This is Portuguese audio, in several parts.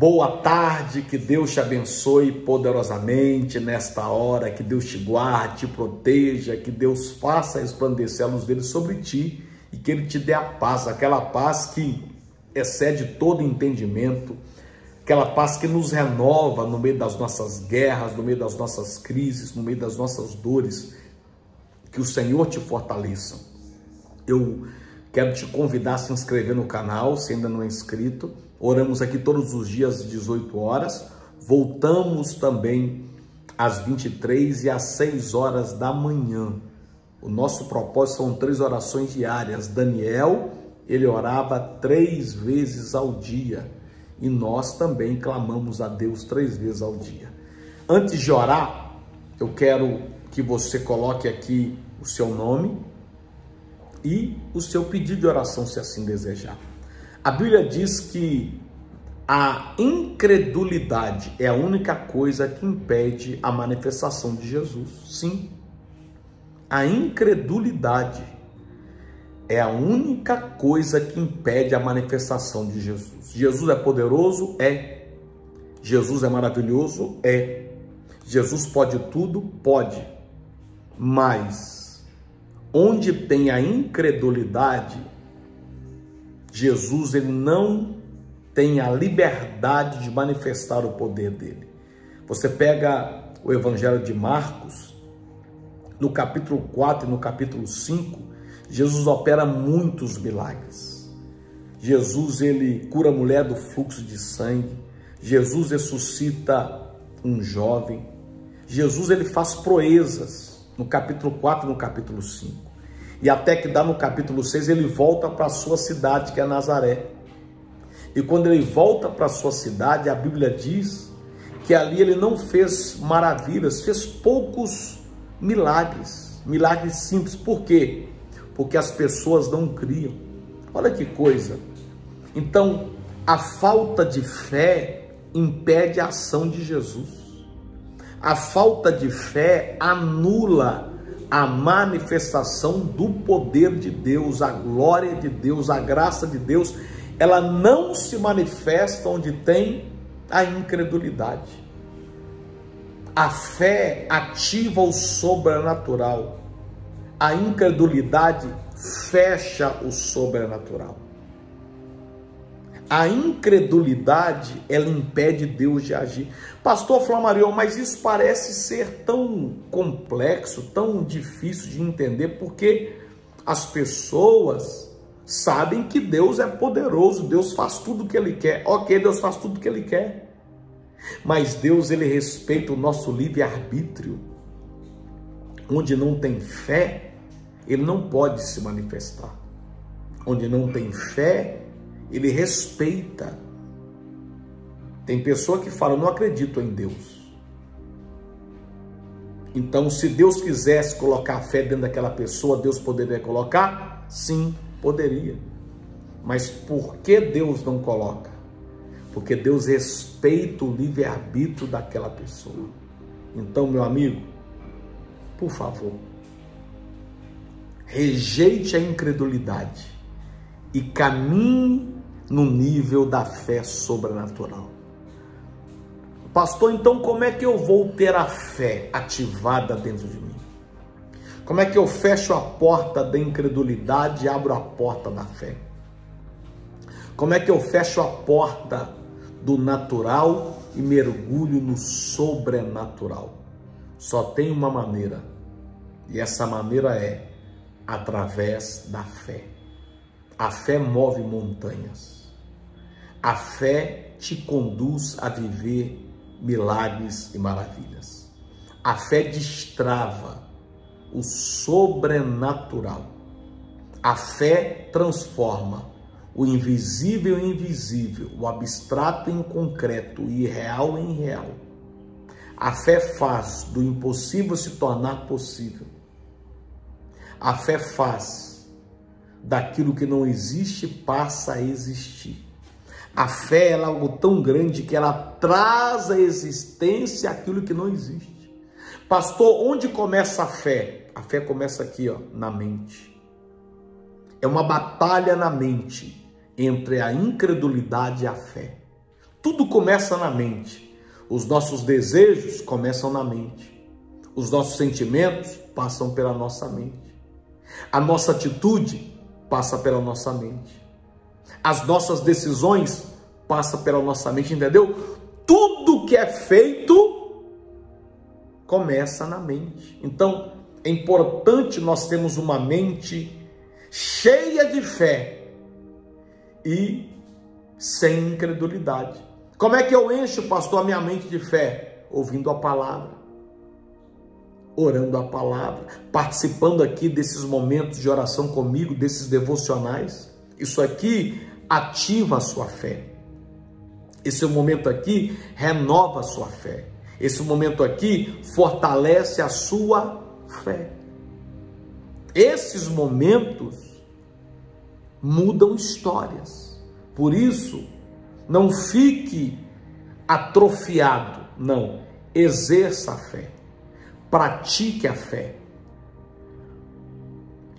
Boa tarde, que Deus te abençoe poderosamente nesta hora, que Deus te guarde, te proteja, que Deus faça resplandecer a luz dele sobre ti e que ele te dê a paz, aquela paz que excede todo entendimento, aquela paz que nos renova no meio das nossas guerras, no meio das nossas crises, no meio das nossas dores, que o Senhor te fortaleça. Eu quero te convidar a se inscrever no canal, se ainda não é inscrito, Oramos aqui todos os dias às 18 horas. Voltamos também às 23 e às 6 horas da manhã. O nosso propósito são três orações diárias. Daniel, ele orava três vezes ao dia. E nós também clamamos a Deus três vezes ao dia. Antes de orar, eu quero que você coloque aqui o seu nome e o seu pedido de oração, se assim desejar. A Bíblia diz que a incredulidade é a única coisa que impede a manifestação de Jesus. Sim. A incredulidade é a única coisa que impede a manifestação de Jesus. Jesus é poderoso? É. Jesus é maravilhoso? É. Jesus pode tudo? Pode. Mas onde tem a incredulidade, Jesus ele não tem a liberdade de manifestar o poder dele. Você pega o Evangelho de Marcos, no capítulo 4 e no capítulo 5, Jesus opera muitos milagres. Jesus ele cura a mulher do fluxo de sangue. Jesus ressuscita um jovem. Jesus ele faz proezas no capítulo 4 e no capítulo 5. E até que dá no capítulo 6, ele volta para a sua cidade, que é Nazaré. E quando ele volta para a sua cidade, a Bíblia diz que ali ele não fez maravilhas, fez poucos milagres, milagres simples. Por quê? Porque as pessoas não criam. Olha que coisa. Então, a falta de fé impede a ação de Jesus. A falta de fé anula a manifestação do poder de Deus, a glória de Deus, a graça de Deus, ela não se manifesta onde tem a incredulidade. A fé ativa o sobrenatural. A incredulidade fecha o sobrenatural. A incredulidade, ela impede Deus de agir. Pastor Flamarion, mas isso parece ser tão complexo, tão difícil de entender, porque as pessoas sabem que Deus é poderoso, Deus faz tudo o que Ele quer. Ok, Deus faz tudo o que Ele quer. Mas Deus, Ele respeita o nosso livre-arbítrio. Onde não tem fé, Ele não pode se manifestar. Onde não tem fé, ele respeita. Tem pessoa que fala, não acredito em Deus. Então, se Deus quisesse colocar fé dentro daquela pessoa, Deus poderia colocar? Sim, poderia. Mas por que Deus não coloca? Porque Deus respeita o livre-arbítrio daquela pessoa. Então, meu amigo, por favor, rejeite a incredulidade e caminhe no nível da fé sobrenatural. Pastor, então como é que eu vou ter a fé ativada dentro de mim? Como é que eu fecho a porta da incredulidade e abro a porta da fé? Como é que eu fecho a porta do natural e mergulho no sobrenatural? Só tem uma maneira, e essa maneira é através da fé. A fé move montanhas. A fé te conduz a viver milagres e maravilhas. A fé destrava o sobrenatural. A fé transforma o invisível em invisível, o abstrato em concreto e real em real. A fé faz do impossível se tornar possível. A fé faz daquilo que não existe passa a existir. A fé é algo tão grande que ela traz à existência aquilo que não existe. Pastor, onde começa a fé? A fé começa aqui, ó, na mente. É uma batalha na mente entre a incredulidade e a fé. Tudo começa na mente. Os nossos desejos começam na mente. Os nossos sentimentos passam pela nossa mente. A nossa atitude passa pela nossa mente. As nossas decisões passam pela nossa mente, entendeu? Tudo que é feito começa na mente. Então, é importante nós termos uma mente cheia de fé e sem incredulidade. Como é que eu encho, pastor, a minha mente de fé? Ouvindo a palavra, orando a palavra, participando aqui desses momentos de oração comigo, desses devocionais. Isso aqui ativa a sua fé. Esse momento aqui renova a sua fé. Esse momento aqui fortalece a sua fé. Esses momentos mudam histórias. Por isso, não fique atrofiado, não. Exerça a fé. Pratique a fé.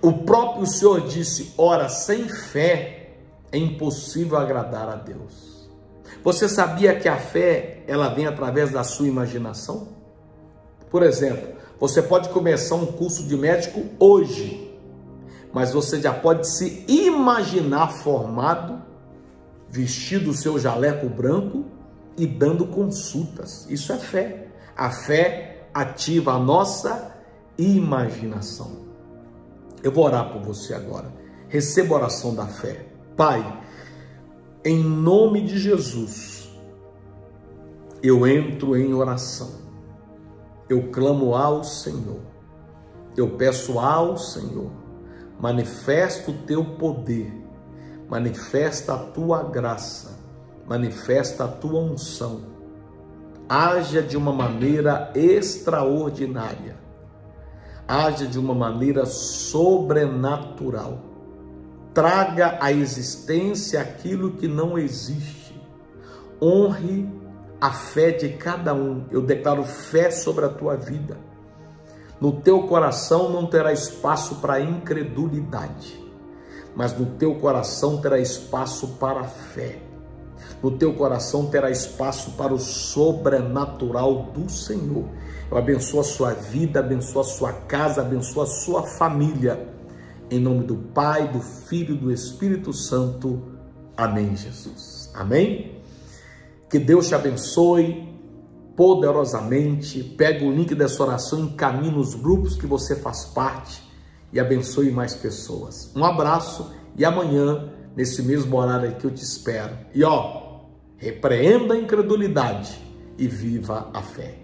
O próprio Senhor disse: ora, sem fé é impossível agradar a Deus. Você sabia que a fé ela vem através da sua imaginação? Por exemplo, você pode começar um curso de médico hoje, mas você já pode se imaginar formado, vestido o seu jaleco branco e dando consultas. Isso é fé. A fé ativa a nossa imaginação. Eu vou orar por você agora. Receba a oração da fé. Pai, em nome de Jesus, eu entro em oração. Eu clamo ao Senhor. Eu peço ao Senhor. Manifesta o teu poder. Manifesta a tua graça. Manifesta a tua unção. Haja de uma maneira extraordinária. Haja de uma maneira sobrenatural traga à existência aquilo que não existe. Honre a fé de cada um. Eu declaro fé sobre a tua vida. No teu coração não terá espaço para incredulidade, mas no teu coração terá espaço para a fé. No teu coração terá espaço para o sobrenatural do Senhor. Eu abençoo a sua vida, abençoo a sua casa, abençoo a sua família em nome do Pai, do Filho e do Espírito Santo. Amém, Jesus. Amém? Que Deus te abençoe poderosamente. Pega o link dessa oração, encaminhe nos grupos que você faz parte e abençoe mais pessoas. Um abraço e amanhã, nesse mesmo horário aqui, eu te espero. E ó, repreenda a incredulidade e viva a fé.